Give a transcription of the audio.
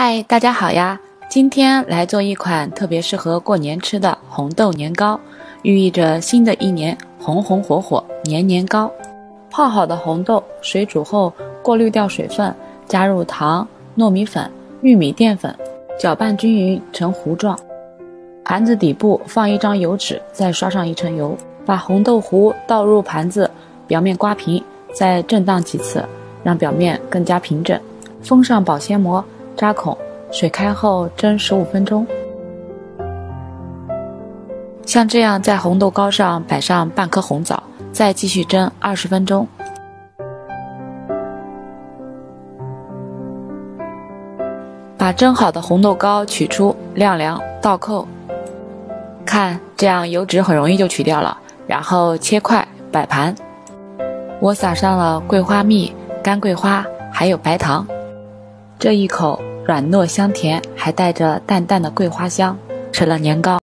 嗨，大家好呀！今天来做一款特别适合过年吃的红豆年糕，寓意着新的一年红红火火、年年高。泡好的红豆水煮后，过滤掉水分，加入糖、糯米粉、玉米淀粉，搅拌均匀成糊状。盘子底部放一张油纸，再刷上一层油，把红豆糊倒入盘子，表面刮平，再震荡几次，让表面更加平整。封上保鲜膜。扎孔，水开后蒸十五分钟。像这样在红豆糕上摆上半颗红枣，再继续蒸二十分钟。把蒸好的红豆糕取出晾凉倒扣，看这样油脂很容易就取掉了。然后切块摆盘。我撒上了桂花蜜、干桂花，还有白糖。这一口软糯香甜，还带着淡淡的桂花香，吃了年糕。